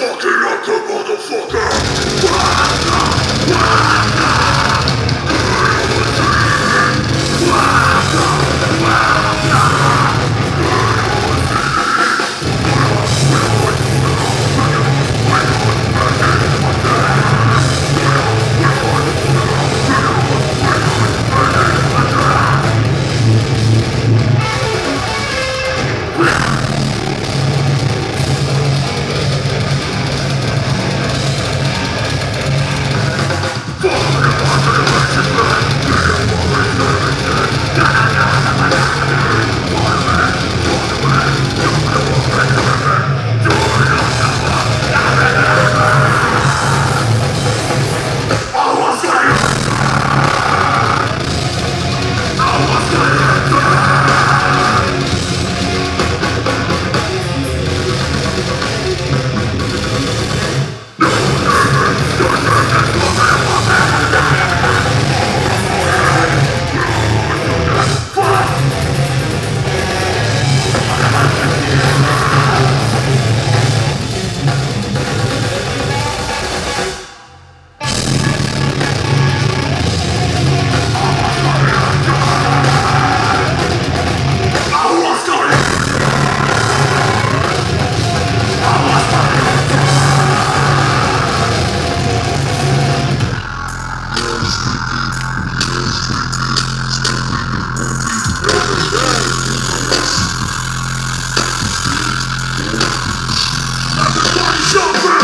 fucking up the motherfucker. Jump